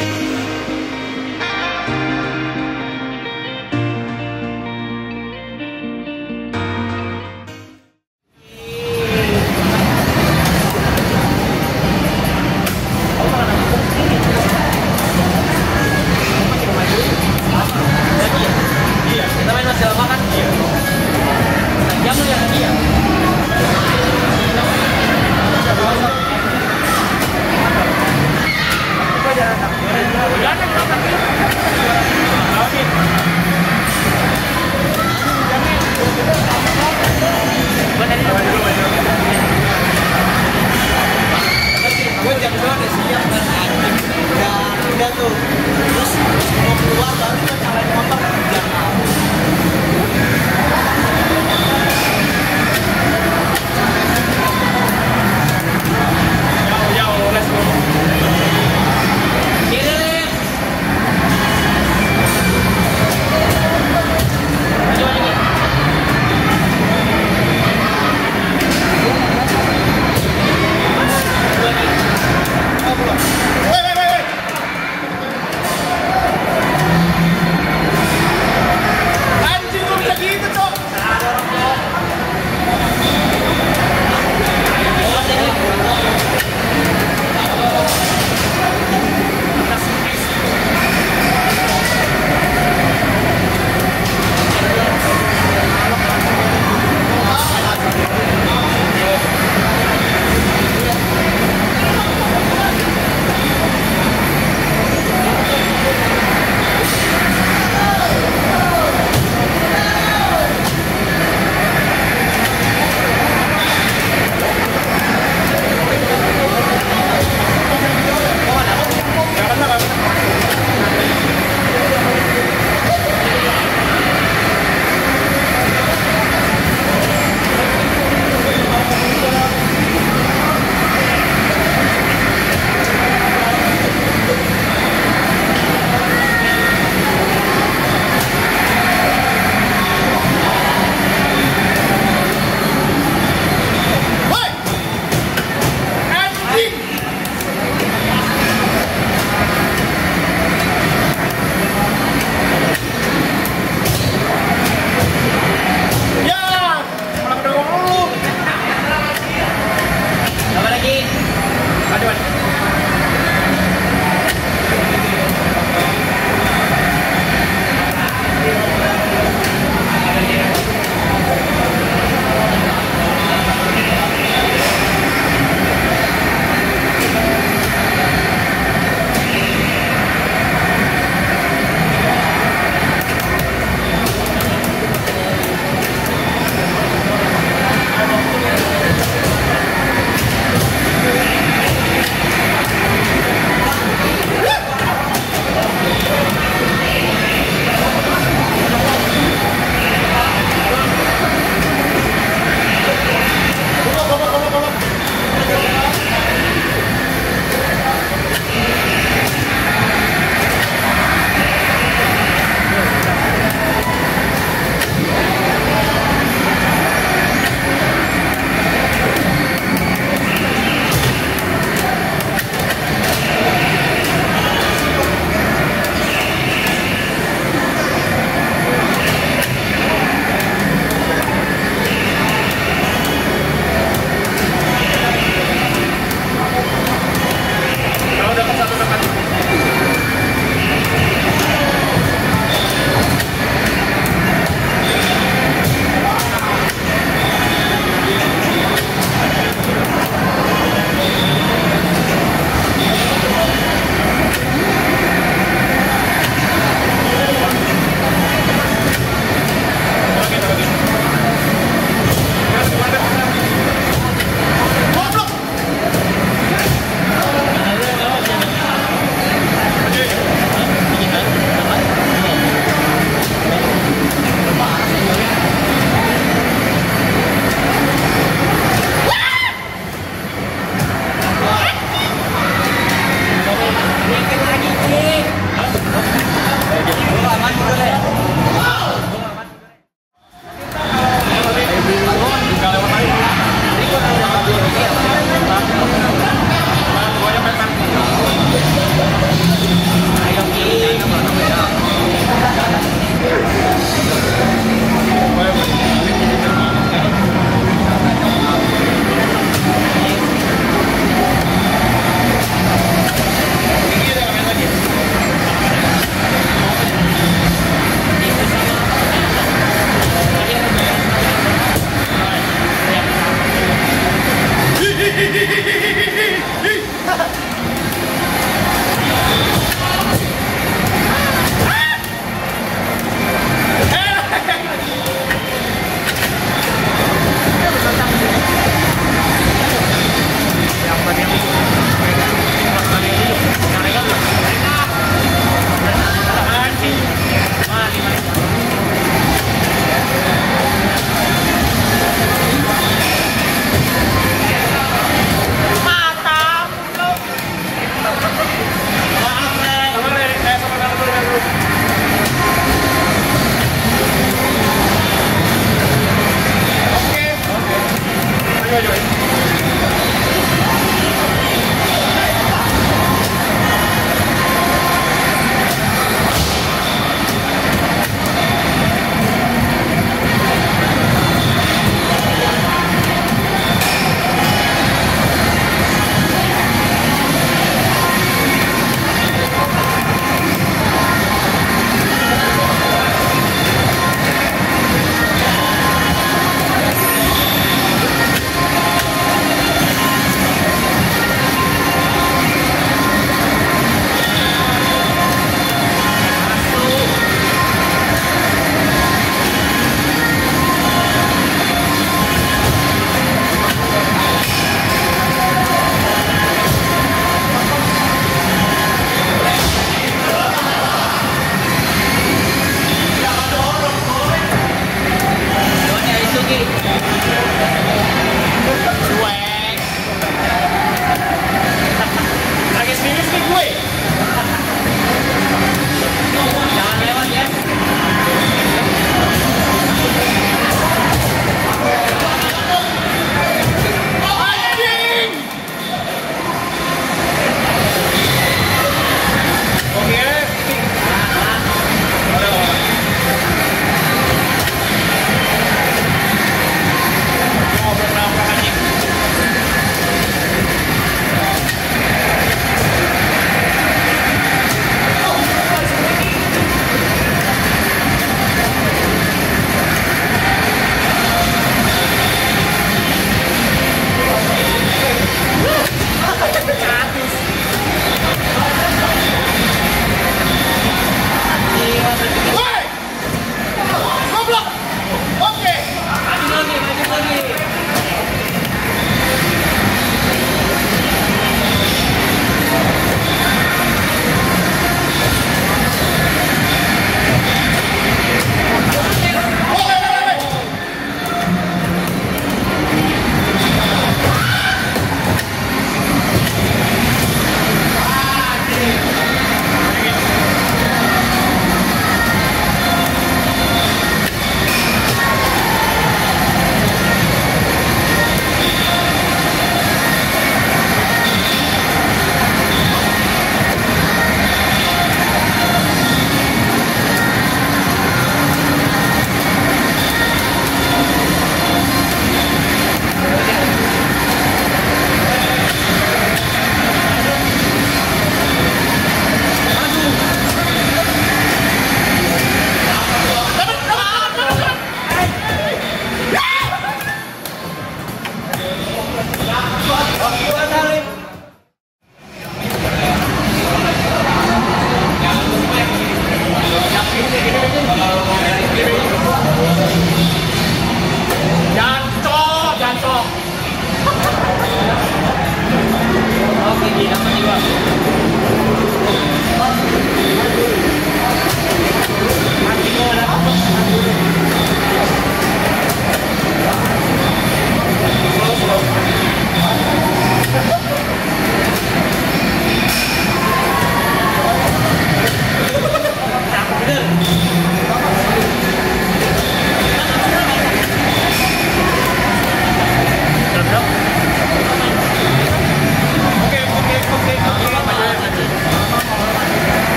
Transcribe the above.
gue